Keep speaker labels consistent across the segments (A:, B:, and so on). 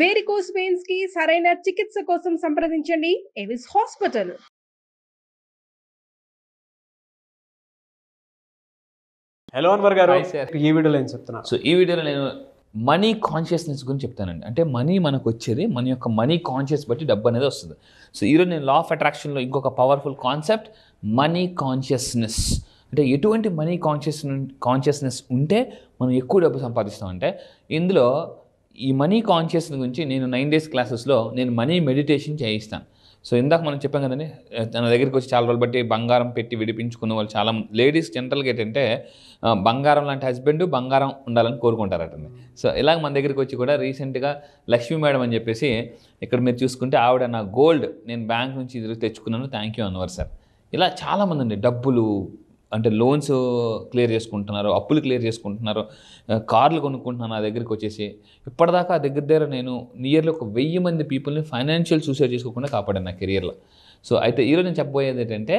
A: Varicose వెయిన్స్కి సరైన చికిత్స కోసం సంప్రదించండి. ఎవిస్ హాస్పిటల్
B: హలో అన్వర్ గారు. ఈ వీడియోలో ఏం చెప్తున్నారు?
C: సో ఈ వీడియోలో నేను మనీ కాన్షియస్నెస్ గురించి చెప్తానండి. అంటే మనీ మనకు వచ్చేది మన యొక్క మనీ కాన్షియస్ బట్టి డబ్బు అనేది వస్తుంది. సో ఈరోజు నేను లా ఆఫ్ అట్రాక్షన్లో ఇంకొక పవర్ఫుల్ కాన్సెప్ట్ మనీ కాన్షియస్నెస్ అంటే ఎటువంటి మనీ కాన్షియస్ కాన్షియస్నెస్ ఉంటే మనం ఎక్కువ డబ్బు సంపాదిస్తామంటే ఇందులో ఈ మనీ కాన్షియస్నెస్ గురించి నేను నైన్ డేస్ క్లాసెస్లో నేను మనీ మెడిటేషన్ చేయిస్తాను. సో ఇందాక మనం చెప్పాం కదండి తన దగ్గరికి వచ్చి చాలా రోజులు బట్టి బంగారం పెట్టి విడిపించుకున్న వాళ్ళు చాలా లేడీస్ జనరల్గా ఏంటంటే బంగారం లాంటి హస్బెండ్ బంగారం ఉండాలని కోరుకుంటారటండి. సో ఇలాగ మన దగ్గరికి వచ్చి కూడా రీసెంట్గా లక్ష్మీ మేడం అని చెప్పేసి ఇక్కడ మీరు చూసుకుంటే ఆవిడ నా గోల్డ్ నేను బ్యాంక్ నుంచి ఇది తెచ్చుకున్నాను. థ్యాంక్ యూ అన్నవారు సార్. ఇలా చాలామంది అండి డబ్బులు అంటే లోన్స్ క్లియర్ చేసుకుంటున్నారు అప్పులు క్లియర్ చేసుకుంటున్నారు కార్లు కొనుక్కుంటున్నారు నా దగ్గరికి వచ్చేసి. ఇప్పటిదాకా ఆ దగ్గర దగ్గర నేను నియర్లీ ఒక వెయ్యి మంది పీపుల్ని ఫైనాన్షియల్ సూసైడ్ చేసుకోకుండా కాపాడాను నా కెరియర్లో సో అయితే ఈరోజు నేను చెప్పబోయేది ఏంటంటే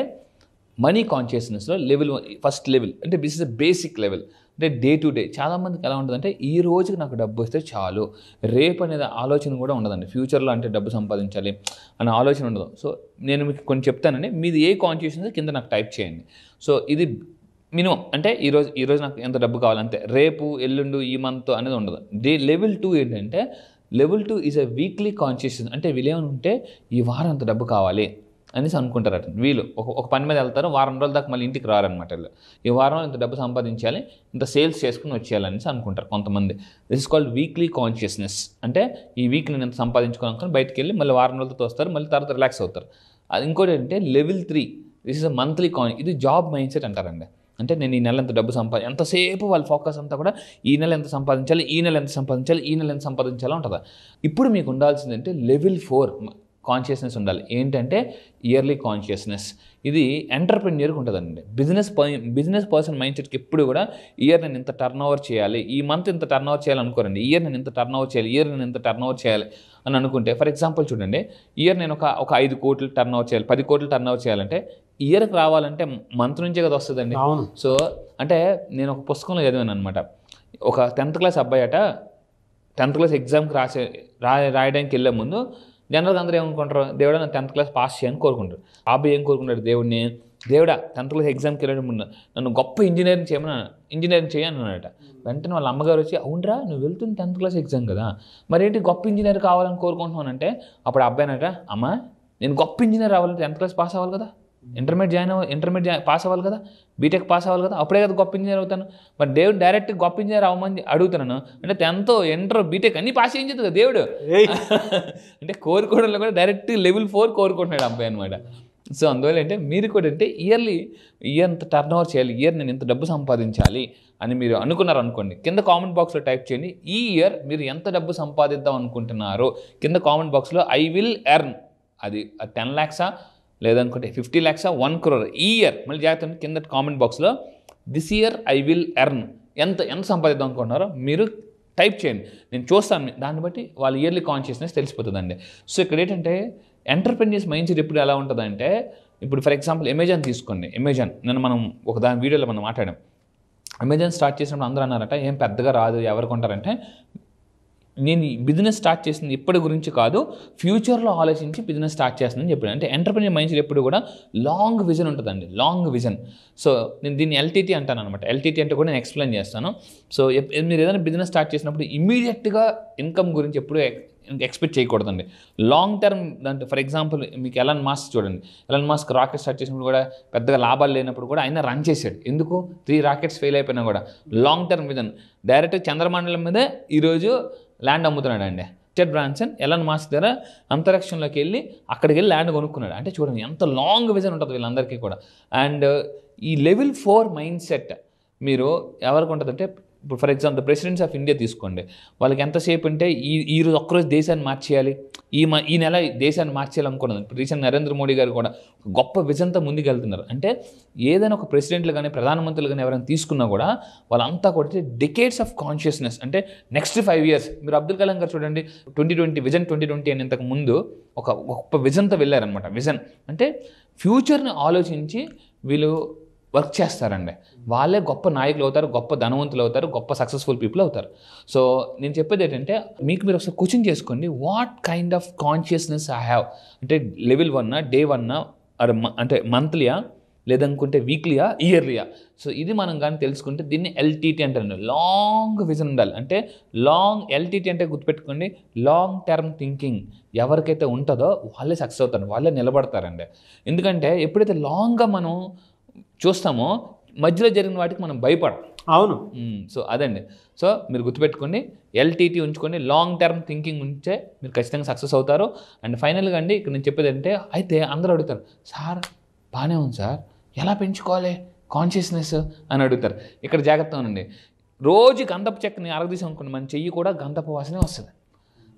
C: మనీ కాన్షియస్నెస్లో లెవెల్ ఫస్ట్ లెవెల్ అంటే దిస్ ఇస్ బేసిక్ లెవెల్ అంటే డే టు డే చాలామందికి ఎలా ఉంటుందంటే ఈ రోజుకి నాకు డబ్బు వస్తే చాలు. రేపు అనేది ఆలోచన కూడా ఉండదండి. ఫ్యూచర్లో అంటే డబ్బు సంపాదించాలి అనే ఆలోచన ఉండదు. సో నేను మీకు కొన్ని చెప్తానండి. మీది ఏ కాన్షియస్నెస్ కింద నాకు టైప్ చేయండి. సో ఇది మినిమం అంటే ఈరోజు ఈరోజు నాకు ఎంత డబ్బు కావాలంటే రేపు ఎల్లుండు ఈ మంత్ అనేది ఉండదు. డే లెవెల్ టూ ఏంటంటే level two is a weekly consciousness అంటే వీళ్ళేమనుకుంటే ఈ వారం అంత డబ్బు కావాలి. అనేసి అనుకుంటారట. వీళ్ళు ఒక ఒక పని మీద వెళ్తారు వారం రోజుల దాకా మళ్ళీ ఇంటికి రారనమాట వీళ్ళు. ఈ వారం ఇంత డబ్బు సంపాదించాలి ఇంత సేల్స్ చేసుకుని వచ్చేయాలనేసి అనుకుంటారు కొంతమంది. This is called weekly consciousness అంటే ఈ వీక్ నేను ఎంత సంపాదించుకోవాలనుకుని బయటికి వెళ్ళి మళ్ళీ వారం రోజులతో వస్తారు మళ్ళీ తర్వాత రిలాక్స్ అవుతారు. అది ఇంకోటి అంటే level three this is a monthly కాన్ ఇది జాబ్ మైండ్ సెట్ అంటారండి. అంటే నేను ఈ నెల ఎంత డబ్బు సంపాది ఎంతసేపు వాళ్ళ ఫోకస్ అంతా కూడా ఈ నెల ఎంత సంపాదించాలి ఈ నెల ఎంత సంపాదించాలి ఈ నెల ఎంత సంపాదించాలో ఉంటుంది ఇప్పుడు మీకు ఉండాల్సింది అంటే లెవెల్ ఫోర్ కాన్షియస్నెస్ ఉండాలి. ఏంటంటే ఇయర్లీ కాన్షియస్నెస్ ఇది ఎంటర్ప్రెన్యూర్కి ఉంటుందండి. బిజినెస్ బిజినెస్ పర్సన్ మైండ్ సెట్కి ఎప్పుడు కూడా ఇయర్ నేను ఇంత టర్న్ ఓవర్ చేయాలి ఈ మంత్ ఇంత టర్న్ ఓవర్ చేయాలి అనుకోరండి. ఇయర్ నేను ఇంత టర్న్ ఓవర్ చేయాలి ఇయర్ నేను ఇంత టర్న్ ఓవర్ చేయాలి అని అనుకుంటే ఫర్ ఎగ్జాంపుల్ చూడండి ఇయర్ నేను ఒక ఒక ఐదు కోట్లు టర్న్ ఓవర్ చేయాలి పది కోట్లు టర్న్ ఓవర్ చేయాలంటే ఇయర్కి రావాలంటే మంత్ నుంచే కదా వస్తుందండి.
B: అవును.
C: సో అంటే నేను ఒక పుస్తకంలో చదివాను అనమాట ఒక టెన్త్ క్లాస్ అబ్బాయి అట టెన్త్ క్లాస్ ఎగ్జామ్కి రాసే రా రాయడానికి వెళ్ళే ముందు జనరల్గా అందరూ ఏమనుకుంటారు దేవుడా నా టెన్త్ క్లాస్ పాస్ చేయని కోరుకుంటారు. బాబు అబ్బాయి ఏం కోరుకుంటాడు? దేవుడిని దేవుడా టెన్త్ క్లాస్ ఎగ్జామ్కి వెళ్ళడం ముందు నన్ను గొప్ప ఇంజనీరింగ్ చేయమని ఇంజనీరింగ్ చేయని అన్నాడట. వెంటనే వాళ్ళ అమ్మగారు వచ్చి అవునరా నువ్వు వెళ్తుంది టెన్త్ క్లాస్ ఎగ్జామ్ కదా. మరేంటి గొప్ప ఇంజనీర్ కావాలని కోరుకుంటున్నానంటే అప్పుడు అబ్బాయినట అమ్మ అమ్మా నేను గొప్ప ఇంజనీర్ అవ్వాలంటే టెన్త్ క్లాస్ పాస్ అవ్వాలి కదా. ఇంటర్మీడియట్ జాయిన్ అవ్వ ఇంటర్మీడియట్ జాయిన్ పాస్ అవ్వాలి కదా? బీటెక్ పాస్ అవ్వాలి కదా? అప్పుడే కదా గొప్ప ఇంజనీర్ అవుతాను. మరి దేవుడు డైరెక్ట్ గొప్ప ఇంజనీర్ అవ్వమని అడుగుతున్నాను. అంటే టెన్త్ ఇంటర్ బీటెక్ అన్ని పాస్ చేయించదు కదా దేవుడు. అంటే కోరుకోవడంలో కూడా డైరెక్ట్ లెవెల్ ఫోర్ కోరుకుంటున్నాడు అబ్బాయి అనమాట సో అందువల్ల అంటే మీరు కూడా అంటే ఇయర్లీ ఇయర్ ఎంత టర్న్ ఓవర్ చేయాలి? ఇయర్ నేను ఎంత డబ్బు సంపాదించాలి? అని మీరు అనుకున్నారు అనుకోండి. కింద కామెంట్ బాక్స్లో టైప్ చేయండి. ఈ ఇయర్ మీరు ఎంత డబ్బు సంపాదిద్దాం అనుకుంటున్నారో కింద కామెంట్ బాక్స్లో ఐ విల్ ఎర్న్ అది టెన్ ల్యాక్సా లేదనుకుంటే ఫిఫ్టీ ల్యాక్సా వన్ క్రోర్ ఈ ఇయర్. మళ్ళీ జాగ్రత్త కింద కామెంట్ బాక్స్లో this year I will earn ఎంత ఎంత సంపాదిద్దాం అనుకుంటున్నారో మీరు టైప్ చేయండి. నేను చూస్తాను దాన్ని బట్టి వాళ్ళ ఇయర్లీ కాన్షియస్నెస్ తెలిసిపోతుందండి. సో ఇక్కడ ఏంటంటే ఎంటర్ప్రెన్యూర్స్ మైండ్ సెట్ ఎప్పుడు ఎలా ఉంటుందంటే ఇప్పుడు ఫర్ ఎగ్జాంపుల్ అమెజాన్ తీసుకోండి. అమెజాన్ నేను మనం ఒక దాని వీడియోలో మనం మాట్లాడాం. అమెజాన్ స్టార్ట్ చేసినప్పుడు అందరూ అన్నారట ఏం పెద్దగా రాదు ఎవరు కొంటారంటే నేను ఈ బిజినెస్ స్టార్ట్ చేసింది ఇప్పటి గురించి కాదు ఫ్యూచర్లో ఆలోచించి బిజినెస్ స్టార్ట్ చేస్తుందని చెప్పాడు. అంటే ఎంటర్ప్రీనియర్ మైండ్ ఎప్పుడు కూడా లాంగ్ విజన్ ఉంటుందండి లాంగ్ విజన్ సో నేను దీన్ని ఎల్టీటీ అంటాను అనమాట ఎల్టీటీ అంటే కూడా నేను ఎక్స్ప్లెయిన్ చేస్తాను. సో మీరు ఏదైనా బిజినెస్ స్టార్ట్ చేసినప్పుడు ఇమీడియట్గా ఇన్కమ్ గురించి ఎప్పుడు ఎక్స్పెక్ట్ చేయకూడదండి. లాంగ్ టర్మ్ దాంట్లో ఫర్ ఎగ్జాంపుల్ మీకు ఎలన్ మాస్క్ చూడండి. ఎలన్ మాస్క్ రాకెట్ స్టార్ట్ చేసినప్పుడు కూడా పెద్దగా లాభాలు లేనప్పుడు కూడా ఆయన రన్ చేశాడు. ఎందుకు? త్రీ రాకెట్స్ ఫెయిల్ అయిపోయినా కూడా. లాంగ్ టర్మ్ విజన్ డైరెక్ట్ చంద్రమండలం మీదే ఈరోజు ల్యాండ్ అమ్ముతున్నాడు అండి. రిచర్డ్ బ్రాన్సన్ ఎలన్ మాస్క్ దగ్గర అంతరిక్షంలోకి వెళ్ళి అక్కడికి వెళ్ళి ల్యాండ్ కొనుక్కున్నాడు. అంటే చూడండి ఎంత లాంగ్ విజన్ ఉంటుంది వీళ్ళందరికీ కూడా. అండ్ ఈ లెవెల్ ఫోర్ మైండ్ సెట్ మీరు ఎవరికి ఉంటుందంటే ఇప్పుడు for example presidents of India తీసుకోండి. వాళ్ళకి ఎంతసేపు అంటే ఈ ఈరోజు ఒక్కరోజు దేశాన్ని మార్చేయాలి. ఈ మ ఈ నెల దేశాన్ని మార్చేయాలనుకున్నది రీసెంట్ నరేంద్ర మోడీ గారు కూడా గొప్ప విజన్తో ముందుకెళ్తున్నారు. అంటే ఏదైనా ఒక ప్రెసిడెంట్లు కానీ ప్రధానమంత్రులు కానీ ఎవరైనా తీసుకున్నా కూడా వాళ్ళంతా కూడా డికేట్స్ ఆఫ్ కాన్షియస్నెస్ అంటే నెక్స్ట్ ఫైవ్ ఇయర్స్ మీరు అబ్దుల్ కలాం గారు చూడండి twenty twenty vision twenty twenty అని ఇంతకు ముందు ఒక గొప్ప విజన్తో వెళ్ళారనమాట విజన్. అంటే ఫ్యూచర్ని ఆలోచించి వీళ్ళు వర్క్ చేస్తారండి. వాళ్ళే గొప్ప నాయకులు అవుతారు గొప్ప ధనవంతులు అవుతారు గొప్ప సక్సెస్ఫుల్ పీపుల్ అవుతారు. సో నేను చెప్పేది ఏంటంటే మీకు మీరు ఒకసారి క్వశ్చన్ చేసుకోండి. What kind of consciousness I have అంటే లెవెల్ వన్నా డే వన్నా అరే అంటే మంత్లీయా లేదనుకుంటే వీక్లీయా ఇయర్లీయా సో ఇది మనం కానీ తెలుసుకుంటే దీన్ని ఎల్టీటీ అంటారు లాంగ్ విజన్ ఉండాలి. అంటే లాంగ్ ఎల్టీటీ అంటే గుర్తుపెట్టుకోండి. లాంగ్ టర్మ్ థింకింగ్ ఎవరికైతే ఉంటుందో వాళ్ళే సక్సెస్ అవుతారు. వాళ్ళే నిలబడతారండి. ఎందుకంటే ఎప్పుడైతే లాంగ్గా మనం చూస్తామో మధ్యలో జరిగిన వాటికి మనం భయపడం
B: అవును.
C: సో అదండి. సో మీరు గుర్తుపెట్టుకోండి ఎల్టీటీ ఉంచుకోండి లాంగ్ టర్మ్ థింకింగ్ ఉంచే మీరు ఖచ్చితంగా సక్సెస్ అవుతారు. అండ్ ఫైనల్గా అండి ఇక్కడ నేను చెప్పేది అంటే అయితే అందరూ అడుగుతారు సార్ బాగానే ఉంది సార్. ఎలా పెంచుకోవాలి? కాన్షియస్నెస్ అని అడుగుతారు. ఇక్కడ జాగ్రత్తగా ఉండండి. రోజు గంధపు చెక్కని అరగదీసాం అనుకోండి మన చెయ్యి కూడా గంధపు వాసనే వస్తుంది.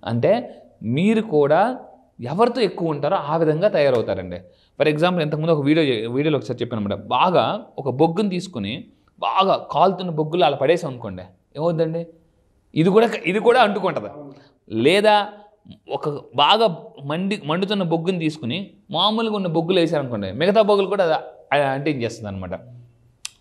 C: అంటే మీరు కూడా ఎవరితో ఎక్కువ ఉంటారో ఆ విధంగా తయారవుతారండి. ఫర్ ఎగ్జాంపుల్ ఇంతకుముందు ఒక వీడియో వీడియోలో ఒకసారి చెప్పాను అనమాట బాగా ఒక బొగ్గుని తీసుకుని బాగా కాలుతున్న బొగ్గులు అలా పడేసాం అనుకోండి ఏమవుతుందండి? ఇది కూడా ఇది కూడా అంటుకుంటుంది. లేదా ఒక బాగా మండి మండుతున్న బొగ్గుని తీసుకుని మామూలుగా ఉన్న బొగ్గులు వేసారనుకోండి మిగతా బొగ్గులు కూడా అది అంటించేస్తుంది అనమాట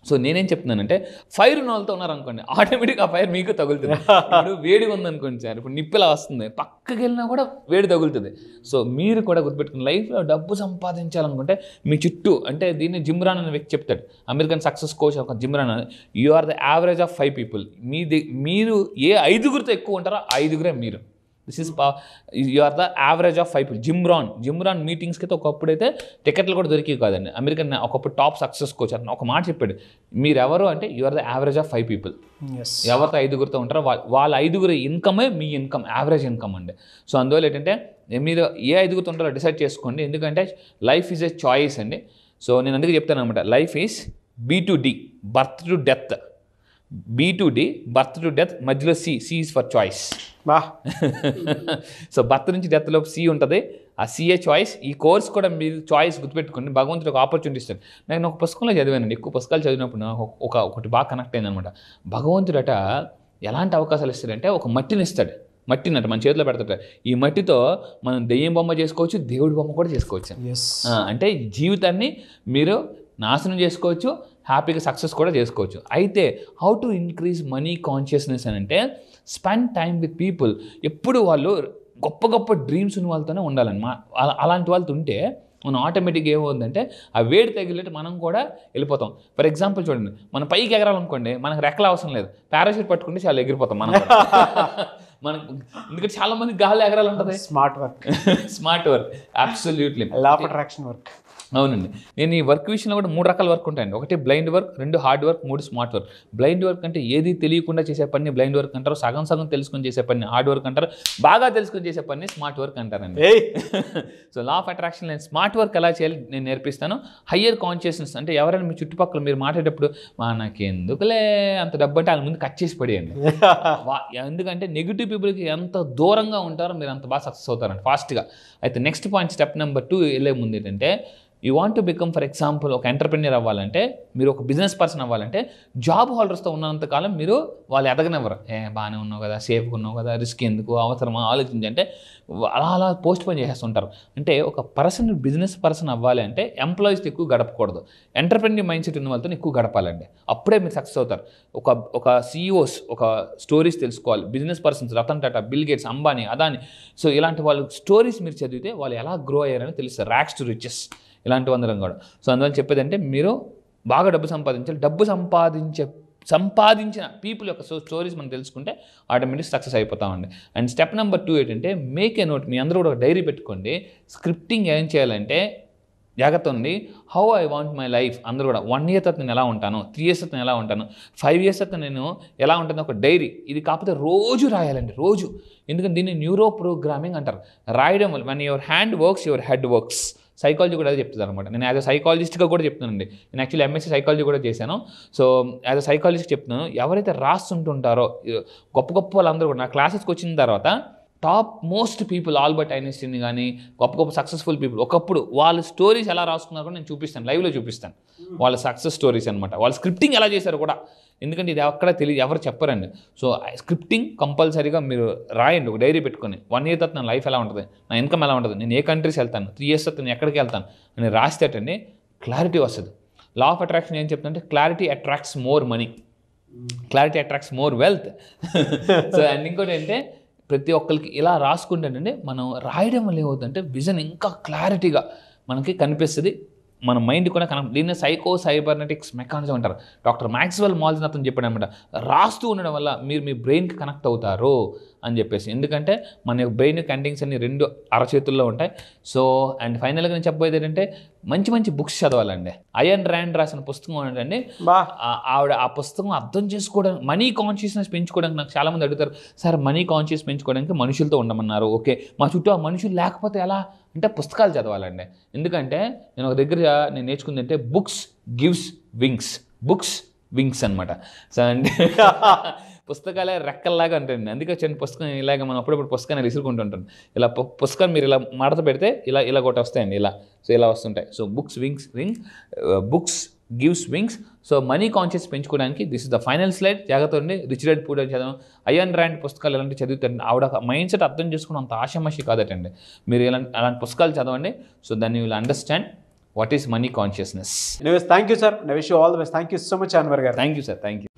C: సో నేనేం చెప్తున్నానంటే ఫైర్ ఉన్న ఉన్నారనుకోండి ఆటోమేటిక్ ఆ ఫైర్ మీకు తగులుతుంది. ఇప్పుడు వేడి ఉందనుకోండి సార్ ఇప్పుడు నిప్పిలా వస్తుంది? పక్కకి వెళ్ళినా కూడా వేడి తగులుతుంది. సో మీరు కూడా గుర్తుపెట్టుకుని లైఫ్లో డబ్బు సంపాదించాలనుకుంటే మీ చుట్టూ అంటే దీన్ని జిమ్రాన్ అనే వ్యక్తి చెప్తాడు. అమెరికన్ సక్సెస్ కోచ్ ఒక జిమ్రాన్ అని you are the average of five people మీది మీరు ఏ ఐదుగురితో ఎక్కువ ఉంటారో ఐదుగురే మీరు. This is you are the average of five Jim Rohn Jim Rohn మీటింగ్స్కి అయితే ఒకప్పుడు అయితే టికెట్లు కూడా దొరికేవి కాదండి. అమెరికన్ ఒకప్పుడు టాప్ సక్సెస్ కోచ్ అని ఒక మాట చెప్పాడు. మీరు ఎవరు అంటే you are the average of five people ఎవరితో ఐదుగురితో ఉంటారో వాళ్ళ వాళ్ళ ఐదుగురు ఇన్కమే మీ ఇన్కమ్ యావరేజ్ ఇన్కమ్ అండి. సో అందువల్ల ఏంటంటే మీరు ఏ ఐదుగురితో ఉంటారో డిసైడ్ చేసుకోండి. ఎందుకంటే లైఫ్ ఈజ్ ఏ చాయిస్ అండి. సో నేను అందుకే చెప్తాను అనమాట life is B to D birth to death B to D birth to death మధ్యలో C C is for choice
B: బా.
C: సో బర్త్ నుంచి డెత్ లోపు సి ఉంటుంది. ఆ సిఏ చాయిస్ ఈ కోర్స్ కూడా మీరు చాయిస్ గుర్తుపెట్టుకోండి. భగవంతుడు ఒక ఆపర్చునిటీ ఇస్తాడు. నేను ఒక పుస్తకంలో చదివానండి. ఎక్కువ పుస్తకాలు చదివినప్పుడు నాకు ఒక- ఒక ఒకటి బాగా కనెక్ట్ అయిందనమాట. భగవంతుడట ఎలాంటి అవకాశాలు ఇస్తాడంటే ఒక మట్టిని ఇస్తాడు. మట్టిని అట మన చేతిలో పెడతాడు. ఈ మట్టితో మనం దెయ్యం బొమ్మ చేసుకోవచ్చు దేవుడి బొమ్మ కూడా చేసుకోవచ్చు. అంటే జీవితాన్ని మీరు నాశనం చేసుకోవచ్చు హ్యాపీగా సక్సెస్ కూడా చేసుకోవచ్చు. అయితే how to increase money consciousness అని అంటే స్పెండ్ టైం విత్ పీపుల్ ఎప్పుడు వాళ్ళు గొప్ప గొప్ప డ్రీమ్స్ ఉన్న వాళ్ళతోనే ఉండాలని. మా అలా- అలాంటి వాళ్ళతో ఉంటే మనం ఆటోమేటిక్గా ఏమవుతుందంటే ఆ వేడి తగిలినట్టు మనం కూడా వెళ్ళిపోతాం. ఫర్ ఎగ్జాంపుల్ చూడండి మనం పైకి ఎగరాలనుకోండి మనకు రెక్కల అవసరం లేదు. పారాషూట్ పట్టుకుంటే చాలా ఎగిరిపోతాం మనం. మనకు ఎందుకంటే చాలా మంది గాలి ఎగరాలంటది.
B: Smart work
C: smart work absolutely
B: law of attraction work
C: అవునండి. నేను ఈ వర్క్ విషయంలో కూడా మూడు రకాల వర్క్ ఉంటాయండి. ఒకటి బ్లైండ్ వర్క్ రెండు హార్డ్ వర్క్ మూడు స్మార్ట్ వర్క్. బ్లైండ్ వర్క్ అంటే ఏది తెలియకుండా చేసే పని బ్లైండ్ వర్క్ అంటారు. సగం సగం తెలుసుకొని చేసే పని హార్డ్ వర్క్ అంటారు. బాగా తెలుసుకొని చేసే పని స్మార్ట్ వర్క్ అంటారండి. సో లా ఆఫ్ అట్రాక్షన్ నేను స్మార్ట్ వర్క్ ఎలా చేయాలి నేను నేర్పిస్తాను. హయ్యర్ కాన్షియస్నెస్ అంటే ఎవరైనా మీ చుట్టుపక్కల మీరు మాట్లాడేటప్పుడు మా నాకెందుకులే అంత డబ్బు అంటే వాళ్ళ ముందు కట్ చేసి పడేయండి. ఎందుకంటే నెగిటివ్ పీపుల్కి ఎంత దూరంగా ఉంటారో మీరు అంత బాగా సక్సెస్ అవుతారండి ఫాస్ట్గా అయితే next point step number two వెళ్ళే ముందు ఏంటంటే you want to become for example ఒక ఎంటర్ప్రెన్యూర్ అవ్వాలంటే మీరు ఒక బిజినెస్ పర్సన్ అవ్వాలంటే జాబ్ హోల్డర్స్తో ఉన్నంత కాలం మీరు వాళ్ళు ఎదగనివ్వరు. ఏ బాగానే ఉన్నావు కదా సేఫ్గా ఉన్నావు కదా రిస్క్ ఎందుకు అవసరమా? ఆలోచించి అంటే అలా అలా పోస్ట్ పోన్ చేసేస్తుంటారు. అంటే ఒక పర్సన్ బిజినెస్ పర్సన్ అవ్వాలి అంటే ఎంప్లాయీస్తో ఎక్కువ గడపకూడదు. ఎంటర్ప్రెన్యూర్ మైండ్ సెట్ ఉన్న వాళ్ళతో ఎక్కువ గడపాలండి. అప్పుడే మీరు సక్సెస్ అవుతారు. ఒక ఒక సీఈఓస్ ఒక స్టోరీస్ తెలుసుకోవాలి. Business persons Ratan Tata Bill Gates Ambani Adani. So ఇలాంటి వాళ్ళు స్టోరీస్ మీరు చదివితే వాళ్ళు ఎలా గ్రో అయ్యారని తెలుస్తారు ర్యాక్స్ టు రిచెస్ ఇలాంటి వందరం కూడా సో అందువల్ల చెప్పేది అంటే మీరు బాగా డబ్బు సంపాదించాలి. డబ్బు సంపాదించే సంపాదించిన పీపుల్ యొక్క స్టోరీస్ మనం తెలుసుకుంటే ఆటోమేటిక్ సక్సెస్ అయిపోతామండి అండ్ స్టెప్ నెంబర్ టూ ఏంటంటే మేక్ ఏ నోట్ మీ అందరూ కూడా ఒక డైరీ పెట్టుకోండి. స్క్రిప్టింగ్ ఏం చేయాలంటే జాగ్రత్త ఉంది how I want my life అందరూ కూడా వన్ ఇయర్ తర్వాత నేను ఎలా ఉంటాను? త్రీ ఇయర్స్ తర్వాత నేను ఎలా ఉంటాను? ఫైవ్ ఇయర్స్ తర్వాత నేను ఎలా ఉంటాను ఒక డైరీ ఇది కాకపోతే రోజు రాయాలండి రోజు. ఎందుకంటే దీన్ని న్యూరో ప్రోగ్రామింగ్ అంటారు. రాయడం వల్ల మన your hand works your head works psychology కూడా అదే చెప్తుంది అనమాట. నేను యాజ్ అ సైకాలజిస్ట్గా కూడా చెప్తున్నానండి. నేను యాక్చువల్లీ ఎంఎస్సీ సైకాలజీ కూడా చేశాను. సో యాజ్ అ సైకాలజిస్ట్ చెప్తున్నాను ఎవరైతే రాస్తుంటుంటారో గొప్ప గొప్ప వాళ్ళందరూ కూడా నా క్లాసెస్కి వచ్చిన తర్వాత top most people Albert Einstein కానీ గొప్ప గొప్ప సక్సెస్ఫుల్ పీపుల్ ఒకప్పుడు వాళ్ళ స్టోరీస్ ఎలా రాసుకున్నారో కూడా నేను చూపిస్తాను లైవ్లో చూపిస్తాను. వాళ్ళ సక్సెస్ స్టోరీస్ అనమాట వాళ్ళ స్క్రిప్టింగ్ ఎలా చేశారు కూడా ఎందుకంటే ఇది ఎక్కడ తెలియదు ఎవరు చెప్పరండి. సో స్క్రిప్టింగ్ కంపల్సరీగా మీరు రాయండి ఒక డైరీ పెట్టుకొని. వన్ ఇయర్ తర్వాత నా లైఫ్ ఎలా ఉంటుంది నా ఇన్కమ్ ఎలా ఉంటుంది నేను ఏ కంట్రీస్ వెళ్తాను త్రీ ఇయర్స్ తర్వాత నేను ఎక్కడికి వెళ్తాను అని రాస్తేటండి క్లారిటీ వస్తుంది. లా ఆఫ్ అట్రాక్షన్ ఏం చెప్తుందంటే clarity attracts more money clarity attracts more wealth so and ఇంకోటి ఏంటంటే ప్రతి ఒక్కరికి ఇలా రాసుకుంటేనండి మనం రాయడం వల్ల ఏమవుతుందంటే విజన్ ఇంకా క్లారిటీగా మనకి కనిపిస్తుంది. మన మైండ్ కూడా కనెక్ట్ దీన్ని సైకో సైబర్నెటిక్స్ మెకానిజం అంటారు. డాక్టర్ మ్యాక్స్వెల్ మాల్స్ అతను చెప్పాడు అనమాట రాస్తూ ఉండడం వల్ల మీరు మీ బ్రెయిన్కి కనెక్ట్ అవుతారు అని చెప్పేసి. ఎందుకంటే మన బ్రెయిన్ కంటింగ్స్ అన్ని రెండు అరచేతుల్లో ఉంటాయి. సో అండ్ ఫైనల్గా నేను చెప్పబోయేది ఏంటంటే మంచి మంచి బుక్స్ చదవాలండి. అయన్ ర్యాండ్ రాసిన పుస్తకం ఏంటంటే ఆ- ఆవిడ ఆ పుస్తకం అర్థం చేసుకోవడానికి మనీ కాన్షియస్నెస్ పెంచుకోవడానికి నాకు చాలామంది అడుగుతారు సార్ మనీ కాన్షియస్ పెంచుకోవడానికి మనుషులతో ఉండమన్నారు. ఓకే. మా చుట్టూ ఆ మనుషులు లేకపోతే ఎలా? అంటే పుస్తకాలు చదవాలండి. ఎందుకంటే నేను ఒక దగ్గర నేను నేర్చుకుంది అంటే books gives wings. Books wings అనమాట సో అంటే పుస్తకాలే రెక్కల్లాగా ఉంటాయండి. అందుకే చిన్న పుస్తకం ఇలాగ మనం అప్పుడప్పుడు పుస్తకాన్ని విసురుకుంటుంటాను ఇలా పుస్తకం మీరు ఇలా మడత పెడితే ఇలా ఇలా ఒకటి వస్తాయండి ఇలా. సో ఇలా వస్తుంటాయి. So books wings wing books gives wings. So money conscious పెంచుకోవడానికి this is the final slide. జాగ్రత్త ఉండి రిచ్ రెడ్ పూడ్ చదవం. అయన్ ర్యాండ్ పుస్తకాలు ఎలాంటి చదువుతారండి? ఆవిడ మైండ్ సెట్ అర్థం చేసుకుని అంత ఆషామాషి కాదటండి. మీరు ఇలాంటి అలాంటి పుస్తకాలు చదవండి. సో దాన్ని will understand what is money consciousness.
B: Thank you sir wish all the best thank you so much Anwar గారు.
C: Thank you sir thank you